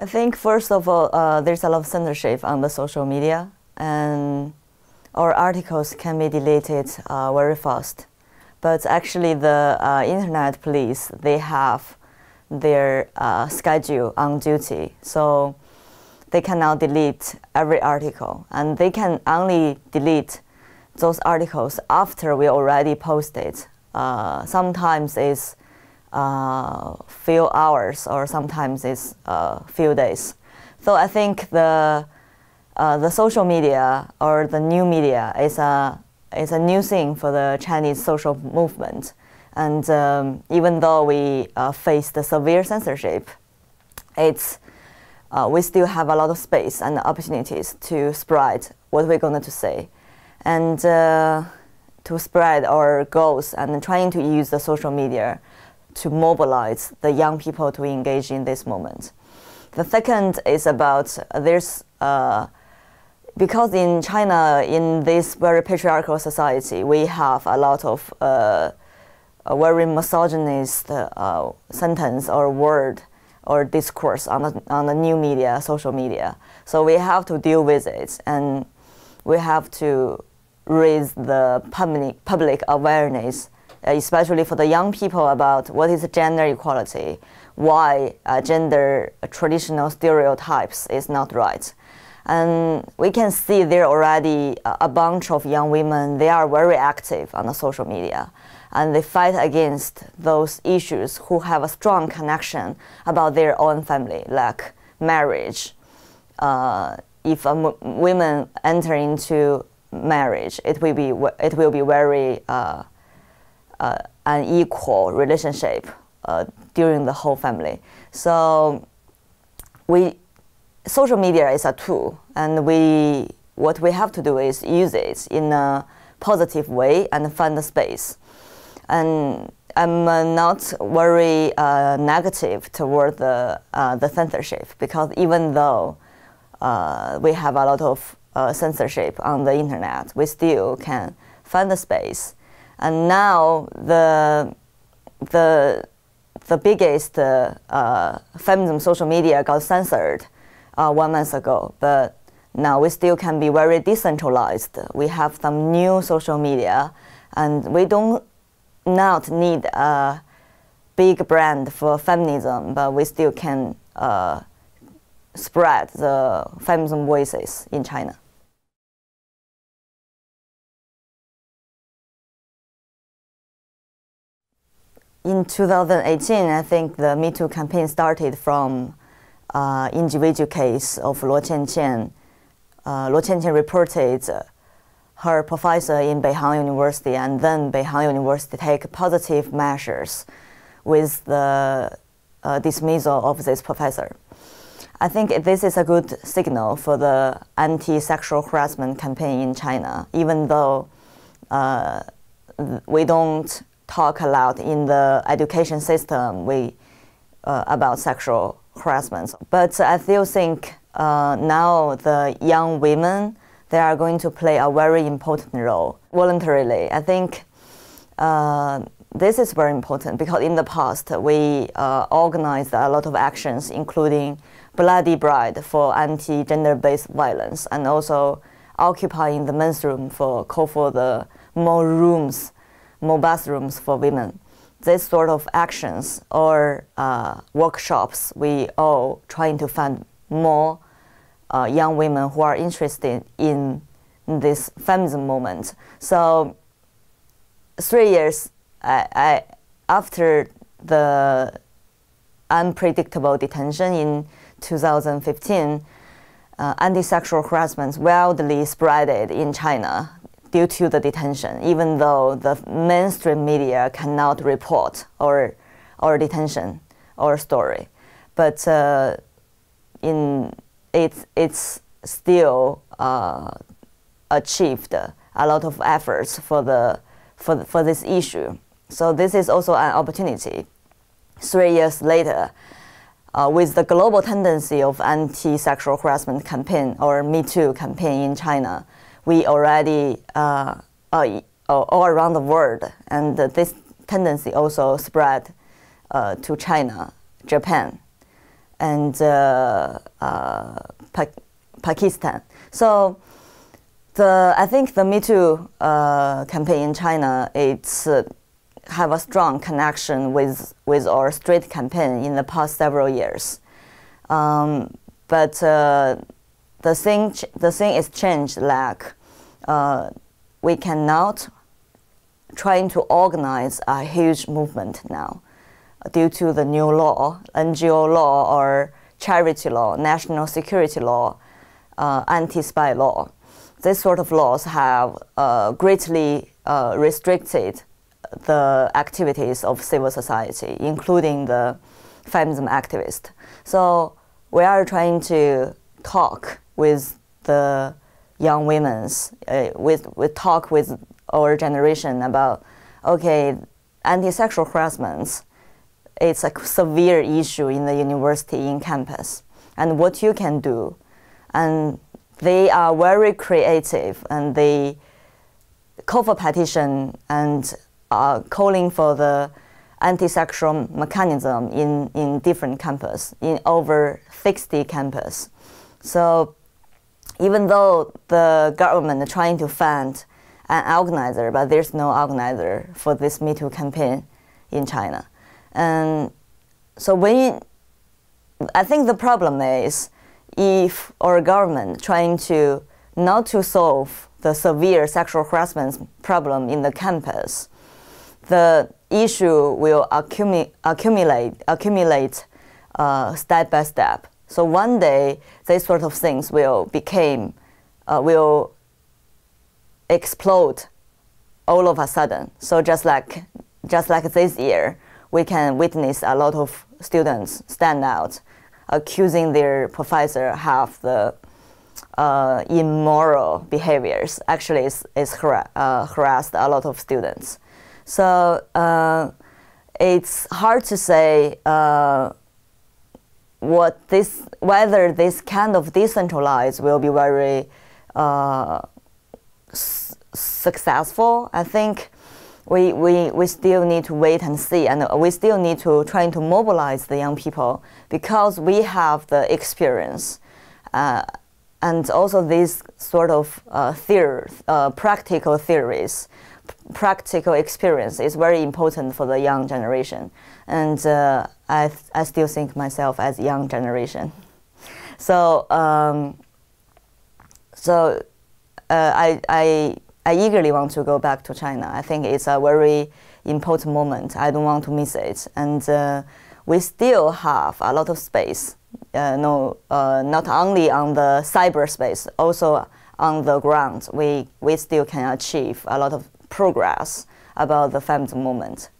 I think first of all, uh, there's a lot of censorship on the social media, and our articles can be deleted uh, very fast. But actually, the uh, internet police they have their uh, schedule on duty, so they cannot delete every article, and they can only delete those articles after we already posted. Uh, sometimes it's uh, few hours, or sometimes it's uh, few days. So I think the uh, the social media or the new media is a is a new thing for the Chinese social movement. And um, even though we uh, face the severe censorship, it's uh, we still have a lot of space and opportunities to spread what we're going to say, and uh, to spread our goals and trying to use the social media to mobilize the young people to engage in this moment. The second is about there's uh, because in China, in this very patriarchal society, we have a lot of uh, a very misogynist uh, sentence or word or discourse on the, on the new media, social media. So we have to deal with it, and we have to raise the public, public awareness, especially for the young people, about what is gender equality, why uh, gender traditional stereotypes is not right. And we can see there already a bunch of young women, they are very active on the social media. And they fight against those issues who have a strong connection about their own family, like marriage. Uh, if a women enter into marriage, it will be, it will be very uh, uh, unequal relationship uh, during the whole family. So we social media is a tool, and we what we have to do is use it in a positive way and find the space. And I'm uh, not very uh, negative toward the uh, the censorship because even though uh, we have a lot of uh, censorship on the internet, we still can find the space. And now the the the biggest uh, feminism social media got censored uh, one month ago, but now we still can be very decentralized. We have some new social media, and we don't not need a big brand for feminism, but we still can uh, spread the feminism voices in China. In 2018, I think the Me Too campaign started from uh, individual case of Luo Qianqian. Uh, Luo Qianqian reported her professor in Beihang University and then Beihang University take positive measures with the uh, dismissal of this professor. I think this is a good signal for the anti-sexual harassment campaign in China, even though uh, we don't talk a lot in the education system we, uh, about sexual harassment. But I still think uh, now the young women they are going to play a very important role voluntarily. I think uh, this is very important because in the past we uh, organized a lot of actions, including Bloody Bride for anti-gender-based violence, and also occupying the men's room for call for the more rooms, more bathrooms for women this sort of actions or uh, workshops, we all trying to find more uh, young women who are interested in this feminism moment. So three years I, I, after the unpredictable detention in 2015, uh, anti-sexual harassment wildly spreaded in China due to the detention, even though the mainstream media cannot report or, or detention or story. But uh, in it's, it's still uh, achieved a lot of efforts for, the, for, for this issue. So this is also an opportunity. Three years later, uh, with the global tendency of anti-sexual harassment campaign or Me Too campaign in China, we already uh, uh, all around the world, and this tendency also spread uh, to China, Japan, and uh, uh, pa Pakistan. So the I think the Me Too uh, campaign in China it's uh, have a strong connection with with our street campaign in the past several years. Um, but uh, the thing the thing is changed like uh, we cannot trying to organize a huge movement now due to the new law, NGO law or charity law, national security law, uh, anti-spy law. These sort of laws have uh, greatly uh, restricted the activities of civil society, including the feminism activists. So we are trying to talk with the young women's, uh, with, with talk with our generation about, okay, anti-sexual harassment, it's a severe issue in the university in campus, and what you can do. And they are very creative, and they call for petition and are calling for the anti-sexual mechanism in, in different campus, in over 60 campus. So even though the government is trying to fund an organizer, but there's no organizer for this Me Too campaign in China. And so when I think the problem is if our government trying to not to solve the severe sexual harassment problem in the campus, the issue will accumulate, accumulate, accumulate uh, step by step. So one day, these sort of things will become, uh, will explode all of a sudden. So just like, just like this year, we can witness a lot of students stand out, accusing their professor have the uh, immoral behaviors. Actually, it's, it's har uh, harassed a lot of students. So uh, it's hard to say uh, what this whether this kind of decentralized will be very uh, successful. I think we, we, we still need to wait and see, and we still need to try to mobilize the young people because we have the experience. Uh, and also these sort of uh, theory, uh, practical theories practical experience is very important for the young generation. And uh, I, I still think myself as young generation. So, um, so uh, I, I, I eagerly want to go back to China. I think it's a very important moment. I don't want to miss it. And uh, we still have a lot of space. Uh, no, uh, not only on the cyberspace, also on the ground, we, we still can achieve a lot of progress about the feminism movement.